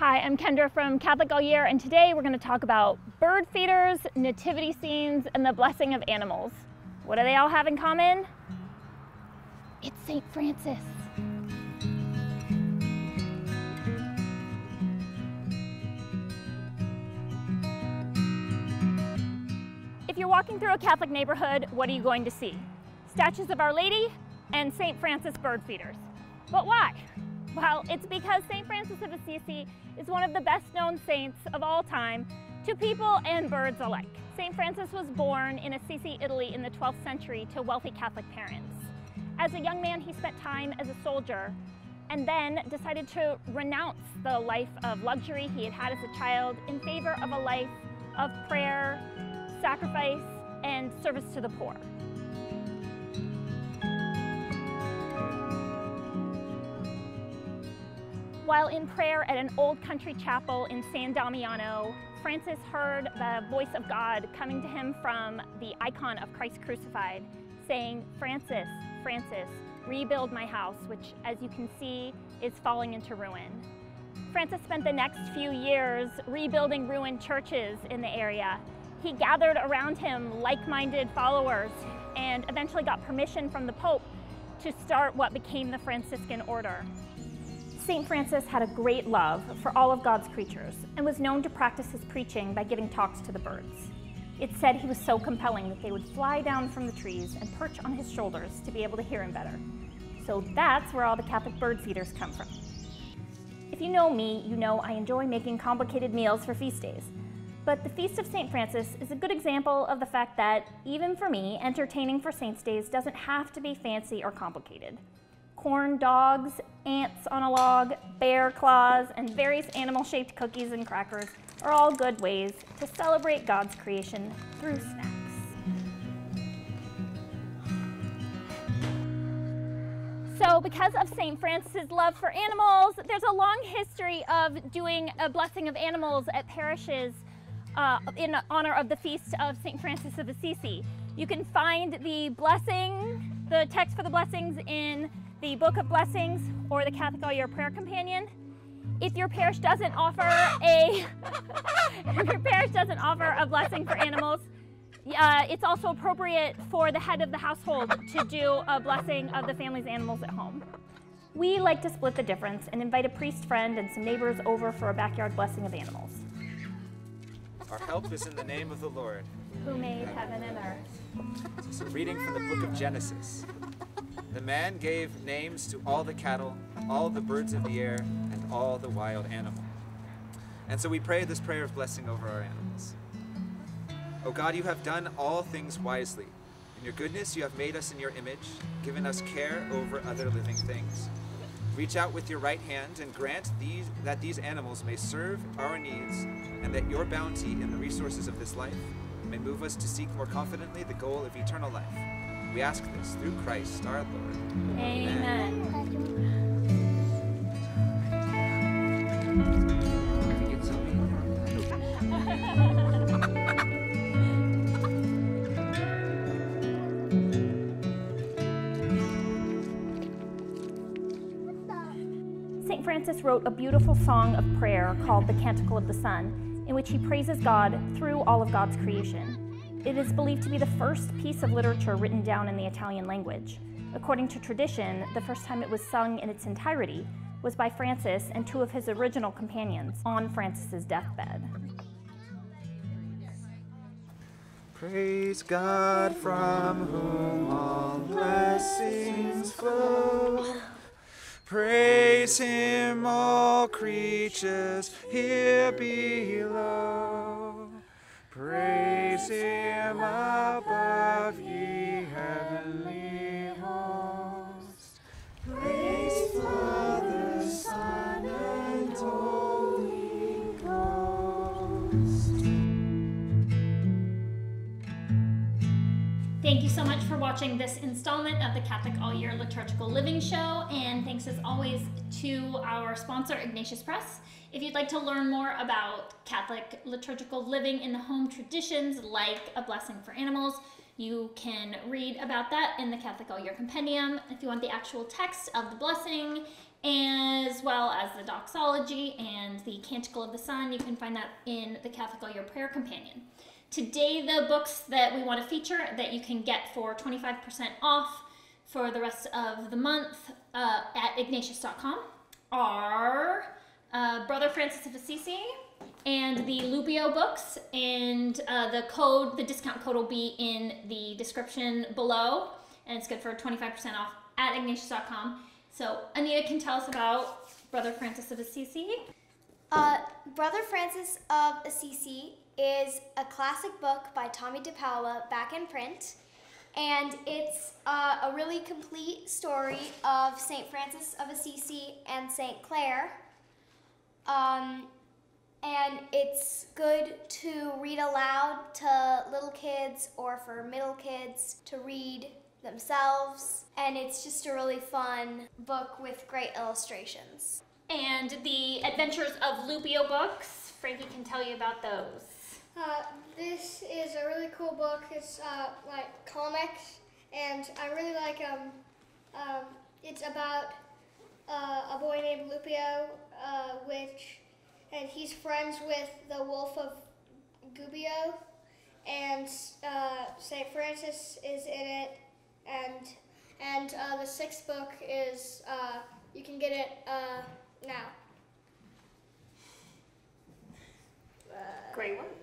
Hi, I'm Kendra from Catholic All Year, and today we're going to talk about bird feeders, nativity scenes, and the blessing of animals. What do they all have in common? It's St. Francis. If you're walking through a Catholic neighborhood, what are you going to see? Statues of Our Lady and St. Francis bird feeders. But why? Well, it's because St. Francis of Assisi is one of the best known saints of all time to people and birds alike. St. Francis was born in Assisi, Italy in the 12th century to wealthy Catholic parents. As a young man, he spent time as a soldier and then decided to renounce the life of luxury he had had as a child in favor of a life of prayer, sacrifice, and service to the poor. While in prayer at an old country chapel in San Damiano, Francis heard the voice of God coming to him from the icon of Christ crucified, saying, Francis, Francis, rebuild my house, which, as you can see, is falling into ruin. Francis spent the next few years rebuilding ruined churches in the area. He gathered around him like-minded followers and eventually got permission from the Pope to start what became the Franciscan order. St. Francis had a great love for all of God's creatures and was known to practice his preaching by giving talks to the birds. It said he was so compelling that they would fly down from the trees and perch on his shoulders to be able to hear him better. So that's where all the Catholic bird feeders come from. If you know me, you know I enjoy making complicated meals for feast days. But the Feast of St. Francis is a good example of the fact that, even for me, entertaining for Saints' Days doesn't have to be fancy or complicated corn dogs, ants on a log, bear claws, and various animal-shaped cookies and crackers are all good ways to celebrate God's creation through snacks. So because of St. Francis's love for animals, there's a long history of doing a blessing of animals at parishes uh, in honor of the feast of St. Francis of Assisi. You can find the blessing, the text for the blessings in the Book of Blessings or the Catholic All Year Prayer Companion. If your parish doesn't offer a, if your parish doesn't offer a blessing for animals, uh, it's also appropriate for the head of the household to do a blessing of the family's animals at home. We like to split the difference and invite a priest friend and some neighbors over for a backyard blessing of animals. Our help is in the name of the Lord. Who made heaven and earth. This is a reading from the book of Genesis. The man gave names to all the cattle, all the birds of the air, and all the wild animals. And so we pray this prayer of blessing over our animals. O God, you have done all things wisely. In your goodness, you have made us in your image, given us care over other living things. Reach out with your right hand and grant these, that these animals may serve our needs, and that your bounty in the resources of this life may move us to seek more confidently the goal of eternal life we ask this through Christ our Lord. Amen. St. Francis wrote a beautiful song of prayer called the Canticle of the Sun, in which he praises God through all of God's creation. It is believed to be the first piece of literature written down in the Italian language. According to tradition, the first time it was sung in its entirety was by Francis and two of his original companions on Francis's deathbed. Praise God from whom all blessings flow. Praise him, all creatures here below. Thank you so much for watching this installment of the Catholic All Year Liturgical Living Show, and thanks as always to our sponsor, Ignatius Press. If you'd like to learn more about Catholic liturgical living in the home traditions like A Blessing for Animals, you can read about that in the Catholic All Year Compendium. If you want the actual text of the blessing as well as the doxology and the Canticle of the Sun. You can find that in the Catholic All Year Prayer Companion. Today, the books that we want to feature that you can get for 25% off for the rest of the month uh, at ignatius.com are uh, Brother Francis of Assisi and the Loupio books. And uh, the code, the discount code will be in the description below. And it's good for 25% off at ignatius.com. So Anita can tell us about Brother Francis of Assisi. Uh, Brother Francis of Assisi is a classic book by Tomie DePaola back in print. And it's uh, a really complete story of St. Francis of Assisi and St. Clare. Um, it's good to read aloud to little kids or for middle kids to read themselves. And it's just a really fun book with great illustrations. And the Adventures of Loupio books. Frankie can tell you about those. Uh, this is a really cool book. It's uh, like comics, and I really like um, um it's about uh, a boy named Loupio, uh, which, and he's friends with the Wolf of Gubbio, and uh, Saint Francis is in it, and and uh, the sixth book is you can get it now. Great work.